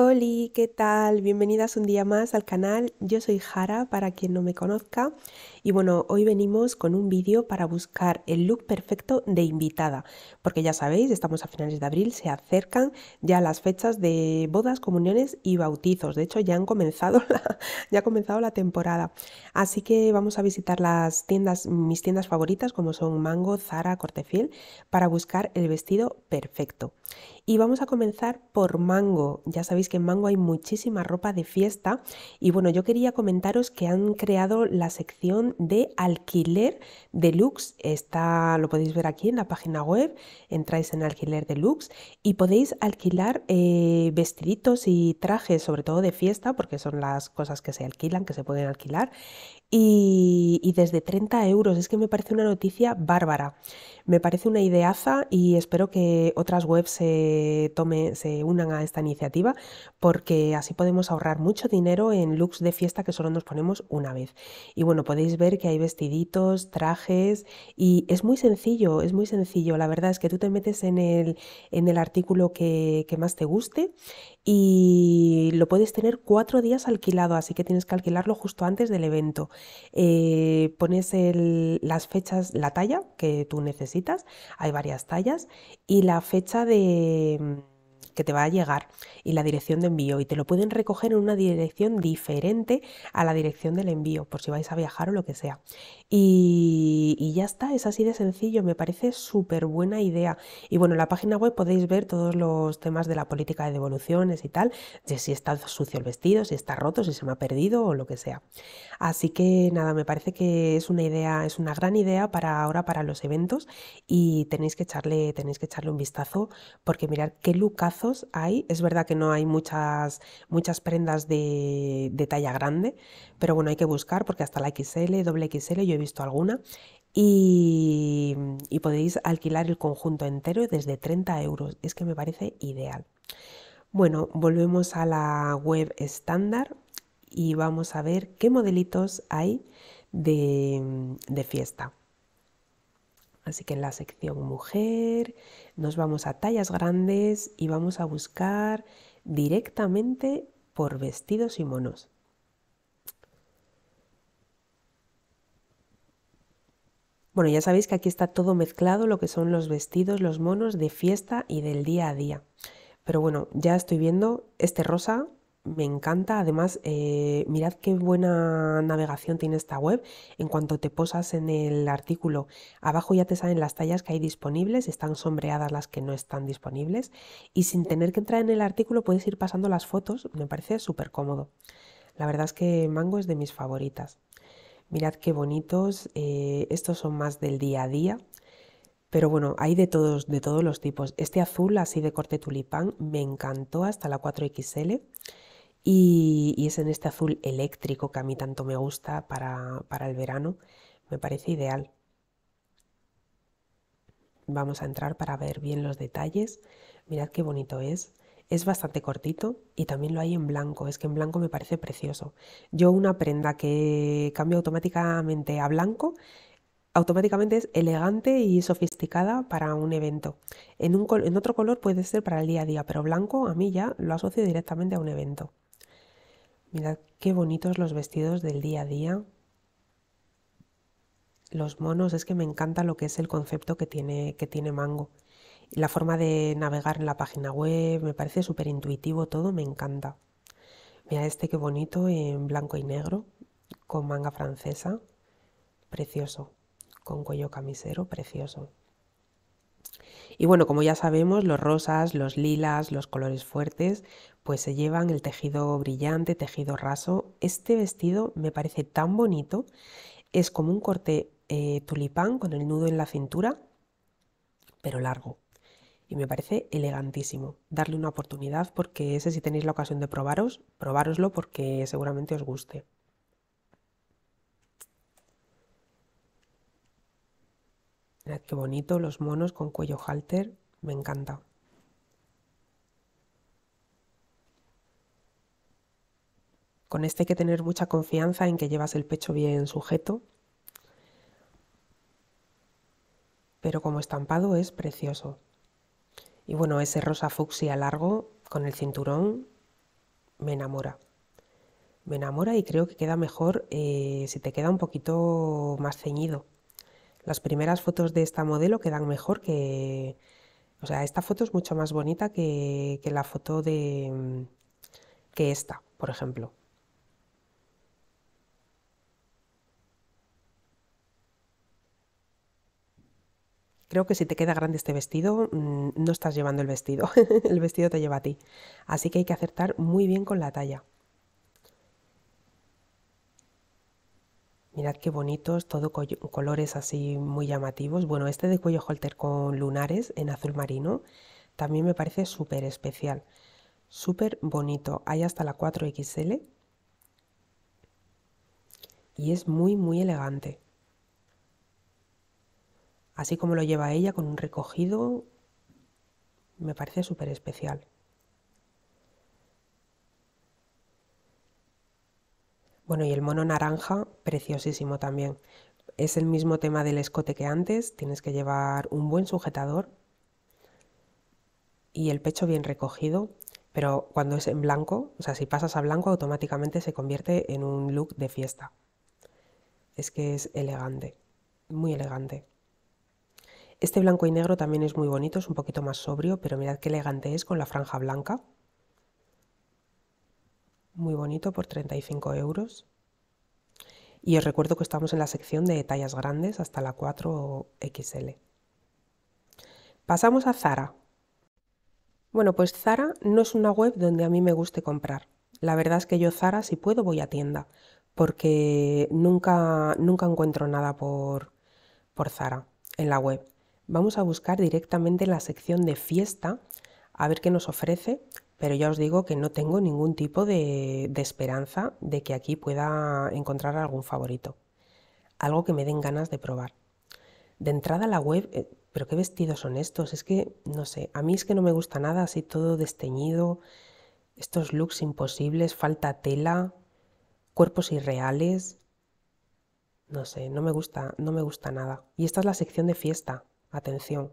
Hola, ¿qué tal? Bienvenidas un día más al canal. Yo soy Jara, para quien no me conozca. Y bueno, hoy venimos con un vídeo para buscar el look perfecto de invitada. Porque ya sabéis, estamos a finales de abril, se acercan ya las fechas de bodas, comuniones y bautizos. De hecho, ya han comenzado la, ya ha comenzado la temporada. Así que vamos a visitar las tiendas, mis tiendas favoritas, como son Mango, Zara, Cortefiel, para buscar el vestido perfecto. Y vamos a comenzar por Mango. Ya sabéis que en Mango hay muchísima ropa de fiesta. Y bueno, yo quería comentaros que han creado la sección de alquiler deluxe. Está, lo podéis ver aquí en la página web. Entráis en alquiler deluxe y podéis alquilar eh, vestiditos y trajes, sobre todo de fiesta, porque son las cosas que se alquilan, que se pueden alquilar. Y, desde 30 euros. Es que me parece una noticia bárbara. Me parece una ideaza y espero que otras webs se, tome, se unan a esta iniciativa porque así podemos ahorrar mucho dinero en looks de fiesta que solo nos ponemos una vez. Y bueno, podéis ver que hay vestiditos, trajes y es muy sencillo, es muy sencillo. La verdad es que tú te metes en el, en el artículo que, que más te guste y lo puedes tener cuatro días alquilado, así que tienes que alquilarlo justo antes del evento. Eh, pones las fechas, la talla que tú necesitas hay varias tallas y la fecha de que te va a llegar y la dirección de envío y te lo pueden recoger en una dirección diferente a la dirección del envío por si vais a viajar o lo que sea. Y, ya está, es así de sencillo, me parece súper buena idea. Y bueno, en la página web podéis ver todos los temas de la política de devoluciones y tal, de si está sucio el vestido, si está roto, si se me ha perdido o lo que sea. Así que nada, me parece que es una idea, es una gran idea para ahora para los eventos y tenéis que echarle, tenéis que echarle un vistazo porque mirad qué lucazo hay. Es verdad que no hay muchas, muchas prendas de, talla grande, pero bueno, hay que buscar porque hasta la XL, doble XL, yo he visto alguna. Y, y podéis alquilar el conjunto entero desde 30 euros. Es que me parece ideal. Bueno, volvemos a la web estándar y vamos a ver qué modelitos hay de, de fiesta. Así que en la sección mujer nos vamos a tallas grandes y vamos a buscar directamente por vestidos y monos. Bueno, ya sabéis que aquí está todo mezclado, lo que son los vestidos, los monos de fiesta y del día a día. Pero bueno, ya estoy viendo este rosa me encanta. Además, eh, mirad qué buena navegación tiene esta web. En cuanto te posas en el artículo, abajo ya te salen las tallas que hay disponibles, están sombreadas las que no están disponibles. Y sin tener que entrar en el artículo puedes ir pasando las fotos. Me parece súper cómodo. La verdad es que Mango es de mis favoritas. Mirad qué bonitos. Eh, estos son más del día a día. Pero bueno, hay de todos, de todos los tipos. Este azul así de corte tulipán me encantó hasta la 4XL. Y, es en este azul eléctrico que a mí tanto me gusta para, para el verano. Me parece ideal. Vamos a entrar para ver bien los detalles. Mirad qué bonito es. Es bastante cortito y también lo hay en blanco. Es que en blanco me parece precioso. Yo una prenda que cambia automáticamente a blanco, automáticamente es elegante y sofisticada para un evento. En, un, en otro color puede ser para el día a día, pero blanco a mí ya lo asocio directamente a un evento. Mirad qué bonitos los vestidos del día a día. Los monos, es que me encanta lo que es el concepto que tiene, que tiene Mango. La forma de navegar en la página web, me parece súper intuitivo todo, me encanta. Mira este qué bonito en blanco y negro, con manga francesa, precioso, con cuello camisero, precioso. Y bueno, como ya sabemos, los rosas, los lilas, los colores fuertes, pues se llevan el tejido brillante, tejido raso. Este vestido me parece tan bonito. Es como un corte eh, tulipán con el nudo en la cintura, pero largo. Y me parece elegantísimo. Darle una oportunidad porque ese si tenéis la ocasión de probaros, probároslo porque seguramente os guste. Mirad qué bonito los monos con cuello halter, me encanta. Con este hay que tener mucha confianza en que llevas el pecho bien sujeto, pero como estampado es precioso. Y bueno, ese rosa fucsia largo con el cinturón me enamora. Me enamora y creo que queda mejor eh, si te queda un poquito más ceñido. Las primeras fotos de esta modelo quedan mejor que... O sea, esta foto es mucho más bonita que, que la foto de... que esta, por ejemplo. Creo que si te queda grande este vestido, mm, no estás llevando el vestido, el vestido te lleva a ti. Así que hay que acertar muy bien con la talla. Mirad qué bonitos, todo colores así muy llamativos. Bueno, este de cuello holter con lunares en azul marino también me parece súper especial. Súper bonito. Hay hasta la 4XL. Y es muy, muy elegante así como lo lleva ella con un recogido, me parece súper especial. Bueno, y el mono naranja, preciosísimo también. Es el mismo tema del escote que antes, tienes que llevar un buen sujetador y el pecho bien recogido, pero cuando es en blanco, o sea, si pasas a blanco automáticamente se convierte en un look de fiesta. Es que es elegante, muy elegante. Este blanco y negro también es muy bonito, es un poquito más sobrio, pero mirad qué elegante es con la franja blanca. Muy bonito por 35 euros. Y os recuerdo que estamos en la sección de tallas grandes hasta la 4XL. Pasamos a Zara. Bueno, pues Zara no es una web donde a mí me guste comprar. La verdad es que yo Zara, si puedo, voy a tienda, porque nunca, nunca encuentro nada por, por Zara en la web vamos a buscar directamente en la sección de fiesta a ver qué nos ofrece, pero ya os digo que no tengo ningún tipo de, esperanza de que aquí pueda encontrar algún favorito, algo que me den ganas de probar. De entrada a la web, eh, pero qué vestidos son estos, es que, no sé, a mí es que no me gusta nada así todo desteñido, estos looks imposibles, falta tela, cuerpos irreales, no sé, no me gusta, no me gusta nada. Y esta es la sección de fiesta, Atención.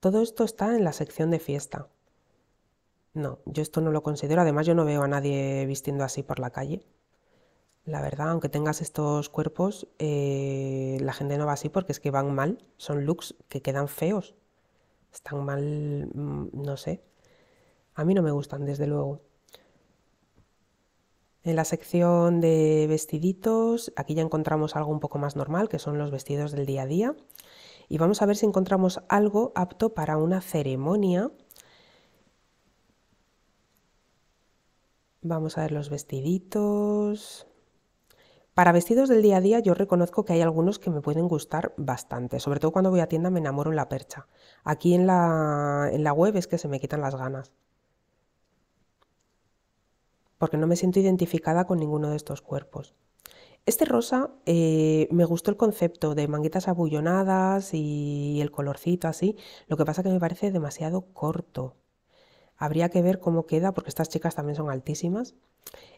Todo esto está en la sección de fiesta. No, yo esto no lo considero. Además, yo no veo a nadie vistiendo así por la calle. La verdad, aunque tengas estos cuerpos, eh, la gente no va así porque es que van mal. Son looks que quedan feos. Están mal, mm, no sé. A mí no me gustan, desde luego. En la sección de vestiditos, aquí ya encontramos algo un poco más normal, que son los vestidos del día a día y vamos a ver si encontramos algo apto para una ceremonia. Vamos a ver los vestiditos. Para vestidos del día a día yo reconozco que hay algunos que me pueden gustar bastante, sobre todo cuando voy a tienda me enamoro en la percha. Aquí en la, en la web es que se me quitan las ganas, porque no me siento identificada con ninguno de estos cuerpos. Este rosa eh, me gustó el concepto de manguitas abullonadas y el colorcito así, lo que pasa que me parece demasiado corto. Habría que ver cómo queda porque estas chicas también son altísimas.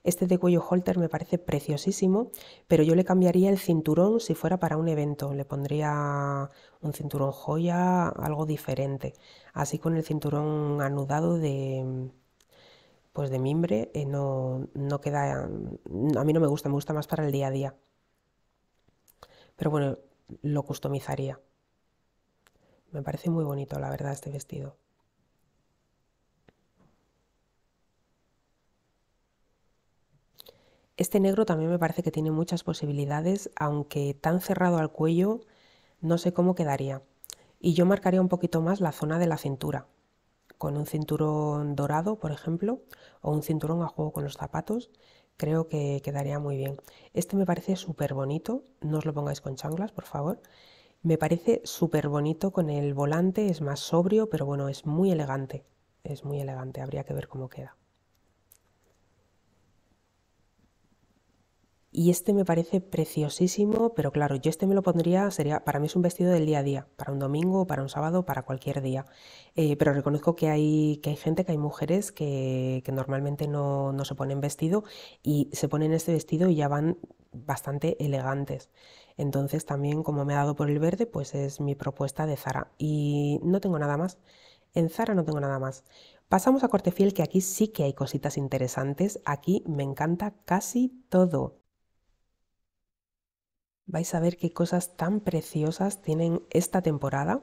Este de cuello holter me parece preciosísimo, pero yo le cambiaría el cinturón si fuera para un evento. Le pondría un cinturón joya, algo diferente. Así con el cinturón anudado de, pues de mimbre eh, no, no queda, a mí no me gusta, me gusta más para el día a día. Pero bueno, lo customizaría. Me parece muy bonito, la verdad, este vestido. Este negro también me parece que tiene muchas posibilidades, aunque tan cerrado al cuello, no sé cómo quedaría. Y yo marcaría un poquito más la zona de la cintura con un cinturón dorado, por ejemplo, o un cinturón a juego con los zapatos, creo que quedaría muy bien. Este me parece súper bonito, no os lo pongáis con changlas, por favor. Me parece súper bonito con el volante, es más sobrio, pero bueno, es muy elegante. Es muy elegante, habría que ver cómo queda. Y este me parece preciosísimo, pero claro, yo este me lo pondría, sería, para mí es un vestido del día a día, para un domingo, para un sábado, para cualquier día. Eh, pero reconozco que hay, que hay gente, que hay mujeres que, normalmente no, no, se ponen vestido y se ponen este vestido y ya van bastante elegantes. Entonces también, como me ha dado por el verde, pues es mi propuesta de Zara. Y no tengo nada más. En Zara no tengo nada más. Pasamos a Cortefiel, que aquí sí que hay cositas interesantes. Aquí me encanta casi todo. Vais a ver qué cosas tan preciosas tienen esta temporada.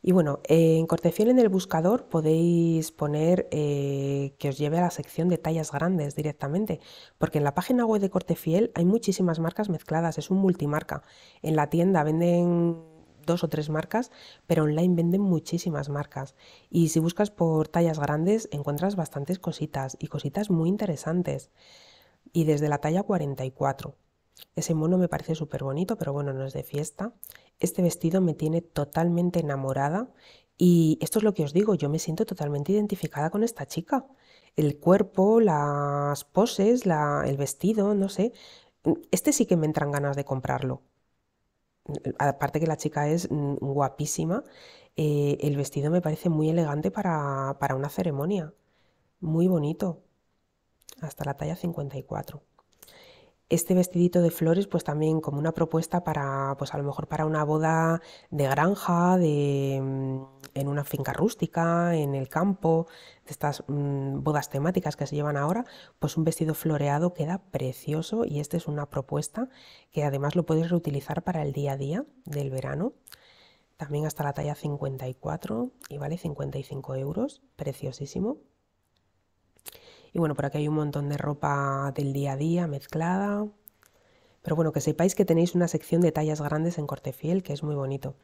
Y bueno, en Cortefiel en el buscador podéis poner eh, que os lleve a la sección de tallas grandes directamente, porque en la página web de Cortefiel hay muchísimas marcas mezcladas, es un multimarca. En la tienda venden dos o tres marcas, pero online venden muchísimas marcas. Y si buscas por tallas grandes encuentras bastantes cositas y cositas muy interesantes. Y desde la talla 44. Ese mono me parece súper bonito, pero bueno, no es de fiesta. Este vestido me tiene totalmente enamorada y esto es lo que os digo, yo me siento totalmente identificada con esta chica. El cuerpo, las poses, el vestido, no sé. Este sí que me entran ganas de comprarlo. Aparte que la chica es guapísima, eh, el vestido me parece muy elegante para, para una ceremonia. Muy bonito. Hasta la talla 54 este vestidito de flores pues también como una propuesta para pues a lo mejor para una boda de granja de, mm, en una finca rústica en el campo de estas mm, bodas temáticas que se llevan ahora pues un vestido floreado queda precioso y esta es una propuesta que además lo puedes reutilizar para el día a día del verano. También hasta la talla 54 y vale 55 euros preciosísimo y bueno, por aquí hay un montón de ropa del día a día mezclada. Pero bueno, que sepáis que tenéis una sección de tallas grandes en Cortefiel, que es muy bonito.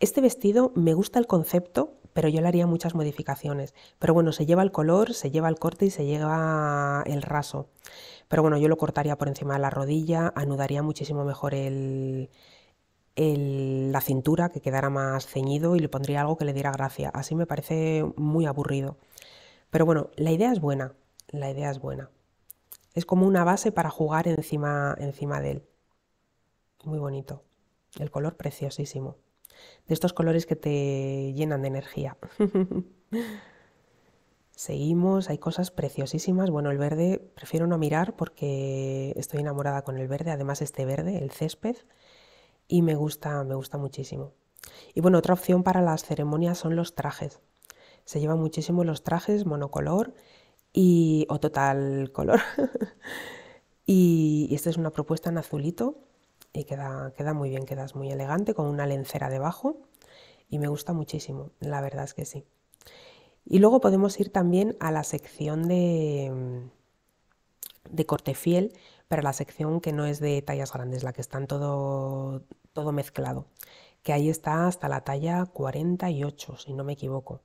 Este vestido me gusta el concepto, pero yo le haría muchas modificaciones. Pero bueno, se lleva el color, se lleva el corte y se lleva el raso. Pero bueno, yo lo cortaría por encima de la rodilla, anudaría muchísimo mejor el, la cintura, que quedara más ceñido y le pondría algo que le diera gracia. Así me parece muy aburrido. Pero bueno, la idea es buena la idea es buena. Es como una base para jugar encima, encima de él. Muy bonito. El color preciosísimo. De estos colores que te llenan de energía. Seguimos, hay cosas preciosísimas. Bueno, el verde prefiero no mirar porque estoy enamorada con el verde. Además, este verde, el césped, y me gusta, me gusta muchísimo. Y bueno, otra opción para las ceremonias son los trajes. Se llevan muchísimo los trajes monocolor y, o total color. y, esta es una propuesta en azulito y queda, queda muy bien, quedas muy elegante con una lencera debajo y me gusta muchísimo, la verdad es que sí. Y luego podemos ir también a la sección de, de corte fiel, pero la sección que no es de tallas grandes, la que está todo, todo mezclado, que ahí está hasta la talla 48, si no me equivoco.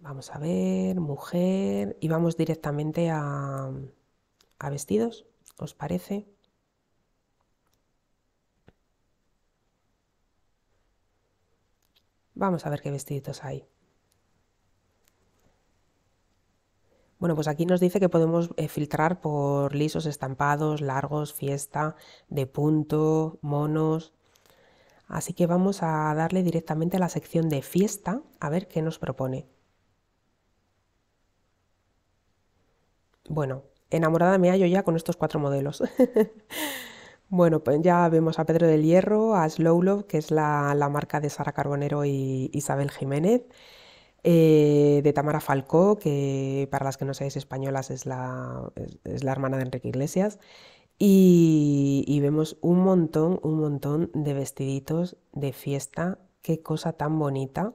Vamos a ver, mujer, y vamos directamente a, a vestidos, ¿os parece? Vamos a ver qué vestiditos hay. Bueno, pues aquí nos dice que podemos eh, filtrar por lisos, estampados, largos, fiesta, de punto, monos. Así que vamos a darle directamente a la sección de fiesta a ver qué nos propone. Bueno, enamorada me hallo ya con estos cuatro modelos. bueno, pues ya vemos a Pedro del Hierro, a Slow Love, que es la, marca de Sara Carbonero y Isabel Jiménez, eh, de Tamara Falcó, que para las que no seáis españolas es la, es, la hermana de Enrique Iglesias, y vemos un montón, un montón de vestiditos de fiesta, qué cosa tan bonita.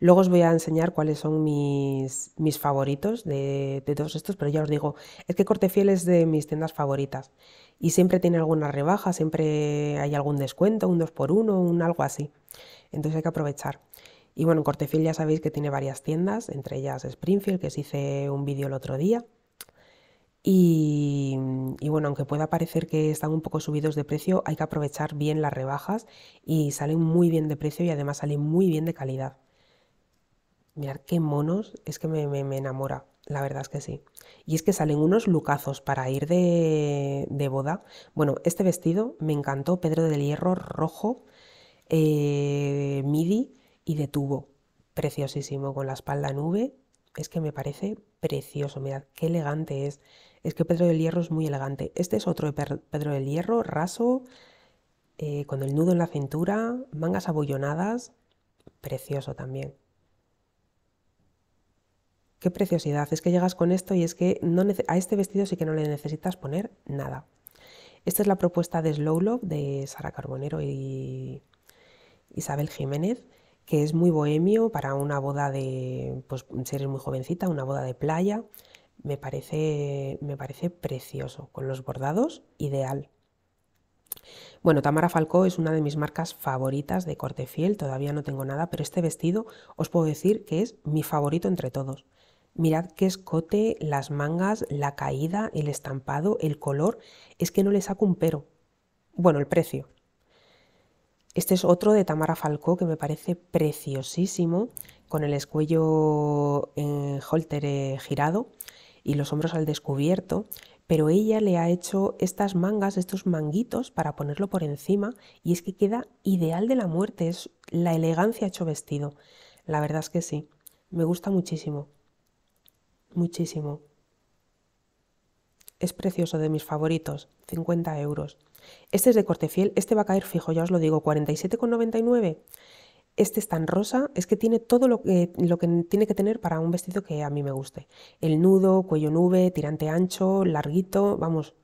Luego os voy a enseñar cuáles son mis, favoritos de, todos estos, pero ya os digo, es que Cortefiel es de mis tiendas favoritas y siempre tiene alguna rebaja, siempre hay algún descuento, un 2x1, un algo así. Entonces hay que aprovechar. Y bueno, Cortefiel ya sabéis que tiene varias tiendas, entre ellas Springfield, que os hice un vídeo el otro día. Y, y, bueno, aunque pueda parecer que están un poco subidos de precio, hay que aprovechar bien las rebajas y salen muy bien de precio y además salen muy bien de calidad. Mirad qué monos, es que me, enamora, la verdad es que sí. Y es que salen unos lucazos para ir de, boda. Bueno, este vestido me encantó, Pedro del Hierro, rojo, eh, midi y de tubo. Preciosísimo, con la espalda nube. Es que me parece precioso, mirad qué elegante es. Es que Pedro del Hierro es muy elegante. Este es otro de Pedro del Hierro, raso, eh, con el nudo en la cintura, mangas abullonadas. Precioso también. Qué preciosidad. Es que llegas con esto y es que no a este vestido sí que no le necesitas poner nada. Esta es la propuesta de Slow Love de Sara Carbonero y Isabel Jiménez, que es muy bohemio para una boda de, pues muy jovencita, una boda de playa. Me parece, me parece precioso. Con los bordados, ideal. Bueno, Tamara Falcó es una de mis marcas favoritas de corte fiel, todavía no tengo nada, pero este vestido os puedo decir que es mi favorito entre todos. Mirad qué escote, las mangas, la caída, el estampado, el color, es que no le saco un pero. Bueno, el precio. Este es otro de Tamara Falcó que me parece preciosísimo, con el escuello en holter girado y los hombros al descubierto, pero ella le ha hecho estas mangas, estos manguitos para ponerlo por encima y es que queda ideal de la muerte, es la elegancia hecho vestido. La verdad es que sí, me gusta muchísimo, muchísimo. Es precioso, de mis favoritos, 50 euros. Este es de corte fiel, este va a caer fijo, ya os lo digo, 47,99. Este es tan rosa, es que tiene todo lo que, lo que tiene que tener para un vestido que a mí me guste. El nudo, cuello nube, tirante ancho, larguito, vamos.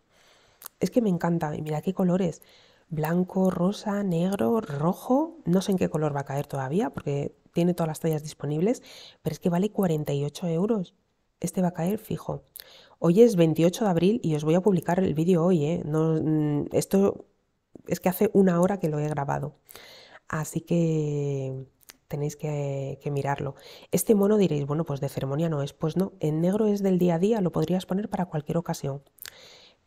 Es que me encanta. Y mira qué colores. Blanco, rosa, negro, rojo. No sé en qué color va a caer todavía porque tiene todas las tallas disponibles, pero es que vale 48 euros. Este va a caer fijo. Hoy es 28 de abril y os voy a publicar el vídeo hoy. ¿eh? No, mm, esto es que hace una hora que lo he grabado. Así que tenéis que, mirarlo. Este mono diréis, bueno, pues de ceremonia no es. Pues no, en negro es del día a día, lo podrías poner para cualquier ocasión.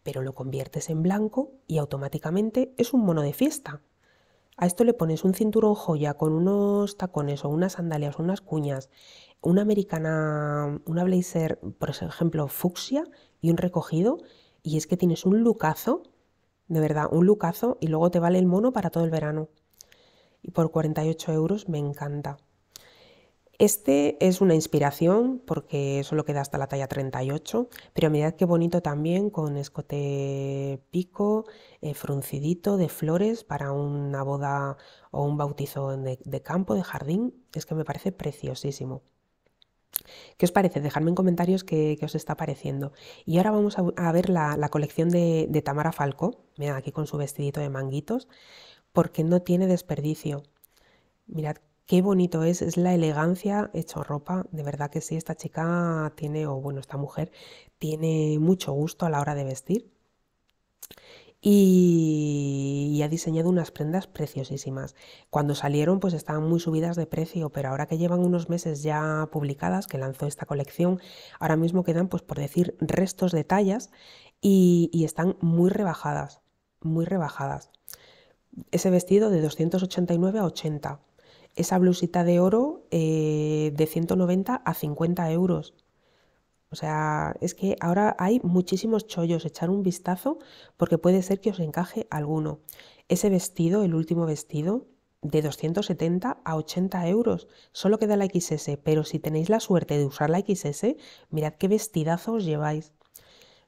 Pero lo conviertes en blanco y automáticamente es un mono de fiesta. A esto le pones un cinturón joya con unos tacones o unas sandalias o unas cuñas, una americana, una blazer, por ejemplo, fucsia y un recogido, y es que tienes un lucazo, de verdad, un lucazo, y luego te vale el mono para todo el verano y por 48 euros me encanta. Este es una inspiración porque solo queda hasta la talla 38, pero mirad qué bonito también con escote pico, eh, fruncidito de flores para una boda o un bautizo de, campo, de jardín. Es que me parece preciosísimo. ¿Qué os parece? Dejadme en comentarios qué, os está pareciendo. Y ahora vamos a, ver la, colección de, Tamara Falco. Mira, aquí con su vestidito de manguitos porque no tiene desperdicio. Mirad qué bonito es, es la elegancia hecho ropa, de verdad que sí, esta chica tiene, o bueno, esta mujer tiene mucho gusto a la hora de vestir. Y, ha diseñado unas prendas preciosísimas. Cuando salieron pues estaban muy subidas de precio, pero ahora que llevan unos meses ya publicadas, que lanzó esta colección, ahora mismo quedan pues por decir restos de tallas y, están muy rebajadas, muy rebajadas ese vestido de 289 a 80, esa blusita de oro eh, de 190 a 50 euros. O sea, es que ahora hay muchísimos chollos, echar un vistazo porque puede ser que os encaje alguno. Ese vestido, el último vestido, de 270 a 80 euros. Solo queda la XS, pero si tenéis la suerte de usar la XS, mirad qué vestidazo os lleváis.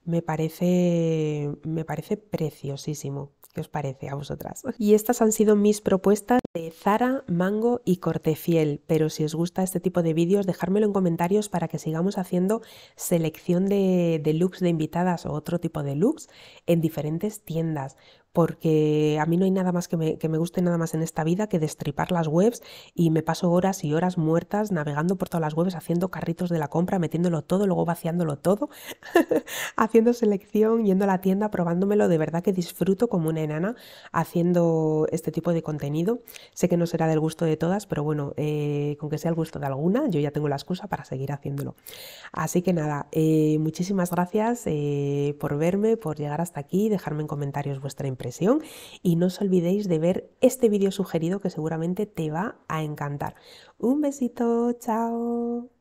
Me parece, me parece preciosísimo. ¿Qué os parece a vosotras? Y estas han sido mis propuestas de Zara, Mango y Cortefiel. Pero si os gusta este tipo de vídeos, dejármelo en comentarios para que sigamos haciendo selección de, de looks de invitadas o otro tipo de looks en diferentes tiendas porque a mí no hay nada más que me, guste nada más en esta vida que destripar las webs y me paso horas y horas muertas navegando por todas las webs, haciendo carritos de la compra, metiéndolo todo, luego vaciándolo todo, haciendo selección, yendo a la tienda, probándomelo, de verdad que disfruto como una enana haciendo este tipo de contenido. Sé que no será del gusto de todas, pero bueno, eh, con que sea el gusto de alguna, yo ya tengo la excusa para seguir haciéndolo. Así que nada, eh, muchísimas gracias eh, por verme, por llegar hasta aquí, dejarme en comentarios vuestra impresión y no os olvidéis de ver este vídeo sugerido que seguramente te va a encantar. Un besito, chao.